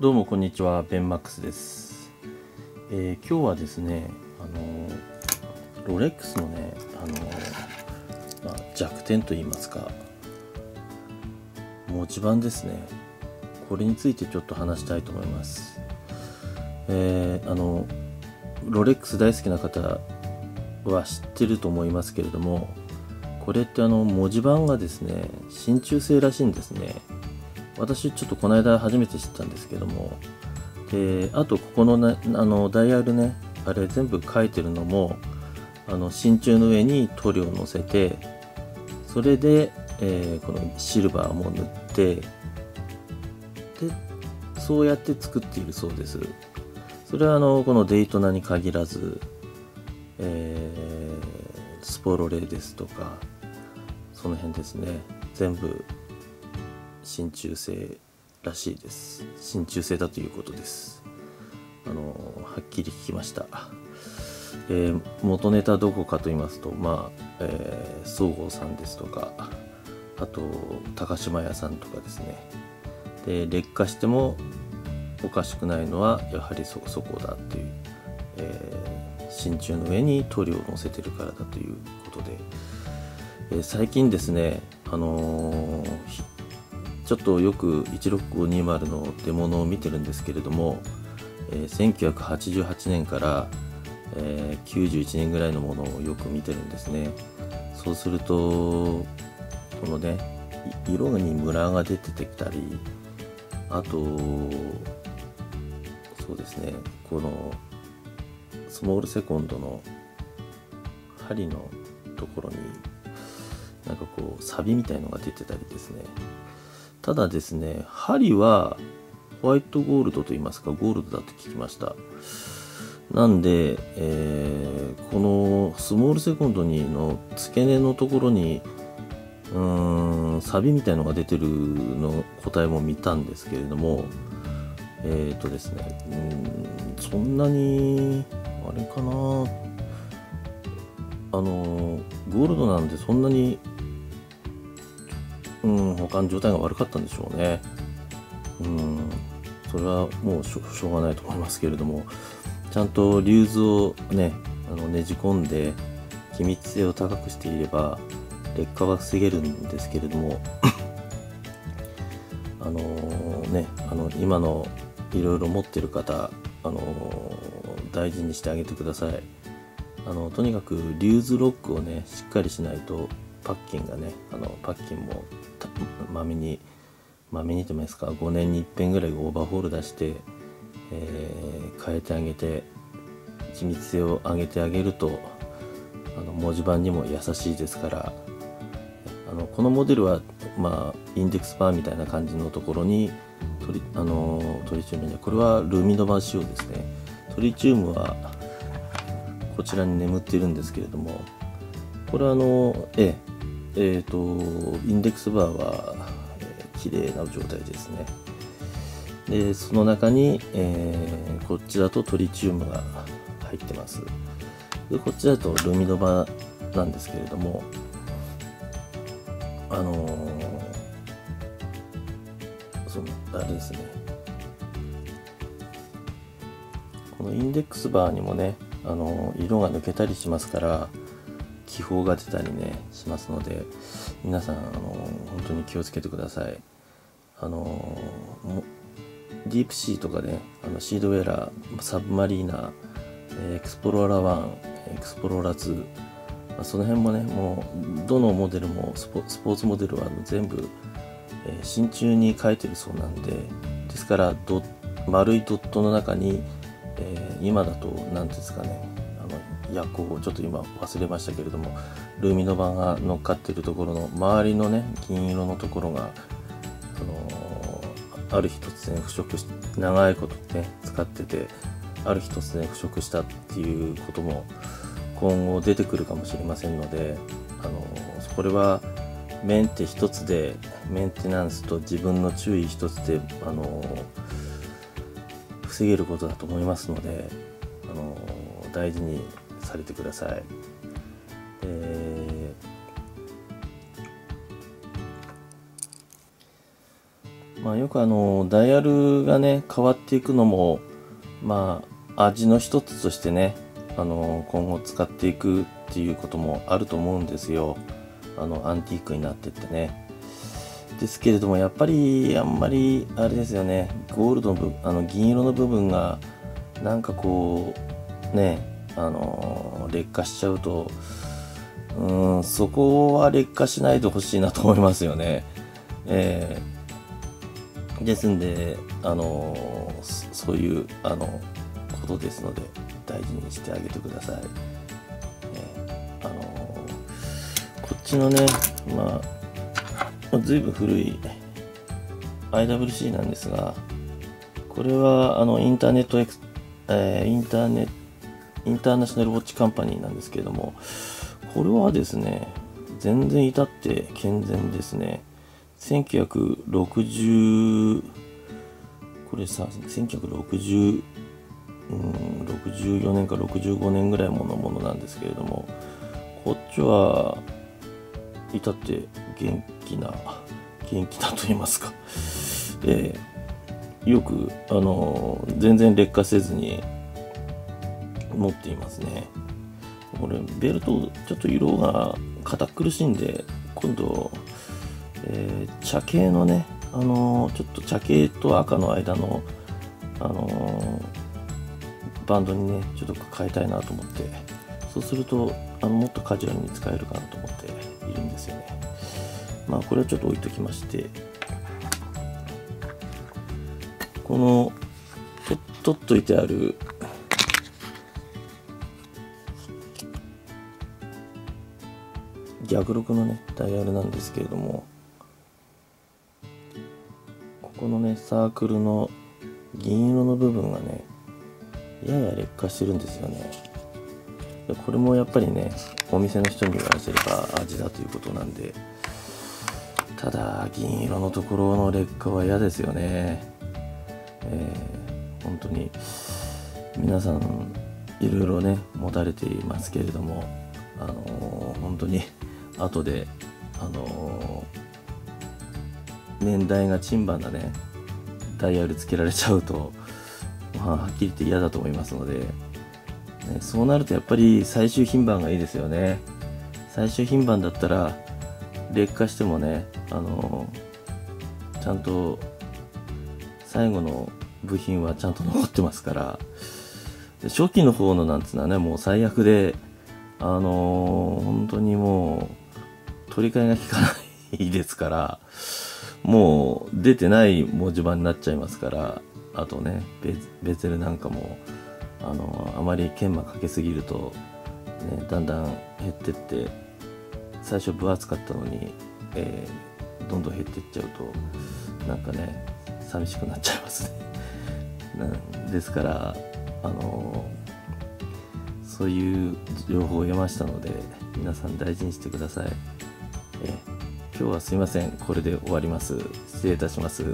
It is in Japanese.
どうもこんにちは、ベンマックスです。えー今日はですね、あのロレックスのね、あのまあ、弱点と言いますか、文字盤ですね。これについてちょっと話したいと思います。えーあの、ロレックス大好きな方は知ってると思いますけれども、これってあの文字盤がですね、真鍮製らしいんですね。私ちょっとこの間初めて知ったんですけどもであとここの,、ね、あのダイヤルねあれ全部書いてるのもあの真鍮の上に塗料をのせてそれで、えーこのシルバーも塗ってでそうやって作っているそうです。それはあのこのデイトナに限らず、えースポロレですとかその辺ですね。全部真鍮製らしいです。真鍮製だということです。あのはっきり聞きました、えー元ネタどこかと言いますとまあ、えー、総合さんですとかあと高島屋さんとかですね。で劣化してもおかしくないのはやはりそそこだという、えー真鍮の上に塗料を乗せてるからだということで、えー最近ですねあのーちょっとよく16520のデモのを見てるんですけれども、えー1988年から、えー91年ぐらいのものをよく見てるんですね。そうするとこのね色にムラが出てきたりあとそうですねこのスモールセコンドの針のところになんかこうサビみたいのが出てたりですね。ただですね針はホワイトゴールドと言いますかゴールドだと聞きました。なんで、えーこのスモールセコンドにの付け根のところにうーんサビみたいのが出てるの答えも見たんですけれどもえっ、とですねうんそんなにあれかなあのゴールドなんでそんなにうん他の状態が悪かったんでしょうね。うん。それはもうしょしょうがないと思いますけれども。ちゃんとリューズをねあのねじ込んで気密性を高くしていれば劣化は防げるんですけれども。あのねあの今のいろいろ持ってる方あの大事にしてあげてください。あのとにかくリューズロックをねしっかりしないとパッキンがねあのパッキンもまめにまめにと言いますか5年に一遍ぐらいオーバーホール出して、えー変えてあげて気密性を上げてあげるとあの文字盤にも優しいですからあのこのモデルは、まあ、インデックスバーみたいな感じのところにトリあのトリチウムねこれはルミノバ仕様ですね。トリチウムはこちらに眠っているんですけれどもこれはあのえええーとインデックスバーは、えー綺麗な状態ですね。でその中に、えーこっちだとトリチウムが入ってます。でこっちだとルミノバなんですけれどもあのーそのあれですね。このインデックスバーにもね、あのー色が抜けたりしますから気泡が出たりねしますので皆さん、あの本当に気をつけてください。あのディープシーとかねあのシードウェラサブマリーナエクスプローラー1エクスプローラー2まその辺もねもうどのモデルもスポーツモデルは全部、え真鍮に書いてるそうなんでですから丸いドットの中に、え今だと何ですかねあの夜光ちょっと今忘れましたけれどもルミノ板が乗っかってるところの周りのね金色のところがそのある日突然腐食し長いことね使っててある日突然腐食したっていうことも今後出てくるかもしれませんのであのこれはメンテ一つでメンテナンスと自分の注意一つであの防げることだと思いますのであの大事にされてください。えまあ、よくあのダイヤルがね変わっていくのもまあ味の一つとしてねあの今後使っていくっていうこともあると思うんですよ。あのアンティークになってってね。ですけれどもやっぱりあんまりあれですよね。ゴールドのあの銀色の部分がなんかこうねあの劣化しちゃうとうんそこは劣化しないでほしいなと思いますよね。えー、ですんであのそういうあのことですので大事にしてあげてください、えー、あのこっちのねまあずいぶん古い IWC なんですがこれはあのインターネットエク、えー、インターネットインターナショナルウォッチカンパニーなんですけれどもこれはですね全然至って健全ですね。1960これさ1960うん64年か65年ぐらいものものなんですけれどもこっちは至って元気な元気だと言いますか、えー、よくあの全然劣化せずに持っていますね。これベルトちょっと色が堅苦しいんで今度、えー、茶系のねあのちょっと茶系と赤の間のあのバンドにねちょっと変えたいなと思って。そうするとあのもっとカジュアルに使えるかなと思っているんですよね。まあこれはちょっと置いときまして。この取っといてある逆録のねダイヤルなんですけれどもここのねサークルの銀色の部分がねやや劣化してるんですよね。でこれもやっぱりねお店の人に言わせれば味だということなんでただ銀色のところの劣化は嫌ですよね。えー、本当に皆さんいろいろね持たれていますけれどもあのー、本当に後であのー、年代が珍番なね。ダイヤルつけられちゃうと、まあ、はっきり言って嫌だと思いますので、ね、そうなるとやっぱり最終品番がいいですよね。最終品番だったら劣化してもねあのー、ちゃんと最後の部品はちゃんと残ってますから。初期の方のなんつうのはねもう最悪であのー、本当にもう取り替えが効かないですから、もう出てない文字盤になっちゃいますから、あとね、ベゼルなんかも、あの、あまり研磨かけすぎると、ね、だんだん減ってって、最初分厚かったのに、えー、どんどん減ってっちゃうと、なんかね、寂しくなっちゃいますね。なんですから、あのそういう情報を得ましたので、皆さん大事にしてください。今日はすいません。これで終わります。失礼いたします。